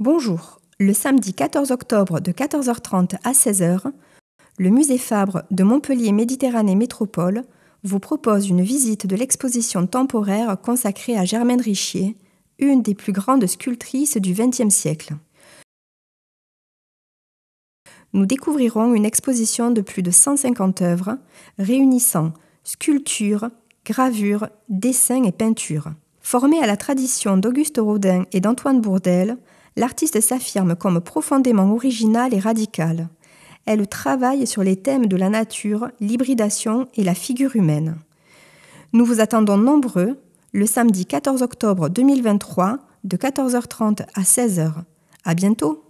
Bonjour. Le samedi 14 octobre de 14h30 à 16h, le musée Fabre de Montpellier Méditerranée Métropole vous propose une visite de l'exposition temporaire consacrée à Germaine Richier, une des plus grandes sculptrices du XXe siècle. Nous découvrirons une exposition de plus de 150 œuvres réunissant sculptures, gravures, dessins et peintures. Formée à la tradition d'Auguste Rodin et d'Antoine Bourdelle, l'artiste s'affirme comme profondément originale et radicale. Elle travaille sur les thèmes de la nature, l'hybridation et la figure humaine. Nous vous attendons nombreux le samedi 14 octobre 2023 de 14h30 à 16h. À bientôt!